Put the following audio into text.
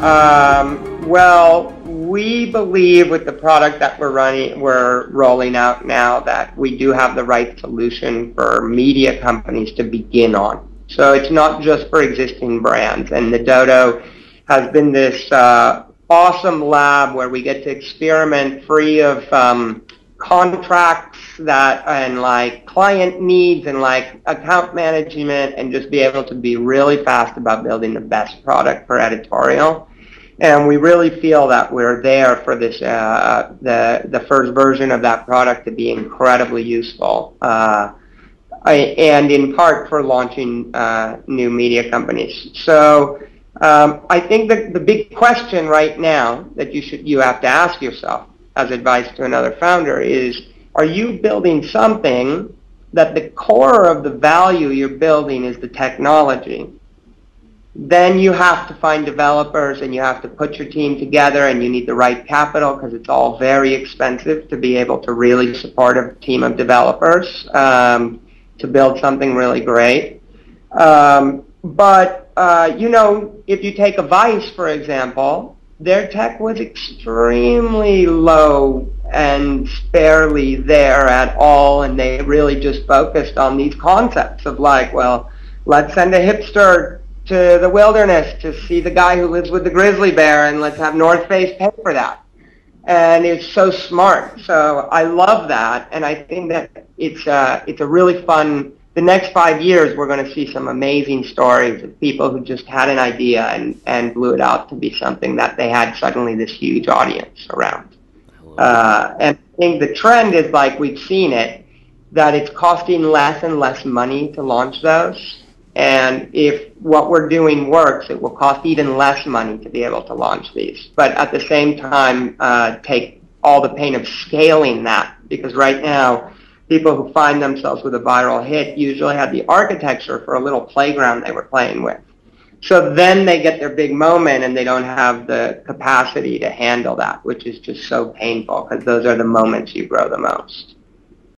Um, well, we believe with the product that we're running, we're rolling out now that we do have the right solution for media companies to begin on. So it's not just for existing brands. And the Dodo has been this uh, awesome lab where we get to experiment free of um, contracts that and like client needs and like account management and just be able to be really fast about building the best product for editorial. And we really feel that we're there for this, uh, the, the first version of that product to be incredibly useful. Uh, and in part for launching uh, new media companies. So um, I think that the big question right now that you should you have to ask yourself as advice to another founder is, are you building something that the core of the value you're building is the technology? Then you have to find developers and you have to put your team together and you need the right capital because it's all very expensive to be able to really support a team of developers um, to build something really great. Um, but, uh, you know, if you take a Vice, for example, their tech was extremely low and barely there at all, and they really just focused on these concepts of like, well, let's send a hipster to the wilderness to see the guy who lives with the grizzly bear and let's have North Face pay for that. And it's so smart. So I love that. And I think that it's, uh, it's a really fun, the next five years we're going to see some amazing stories of people who just had an idea and, and blew it out to be something that they had suddenly this huge audience around. Uh, and I think the trend is like we've seen it, that it's costing less and less money to launch those. And if what we're doing works, it will cost even less money to be able to launch these. But at the same time, uh, take all the pain of scaling that because right now, people who find themselves with a viral hit usually have the architecture for a little playground they were playing with. So then they get their big moment and they don't have the capacity to handle that, which is just so painful because those are the moments you grow the most.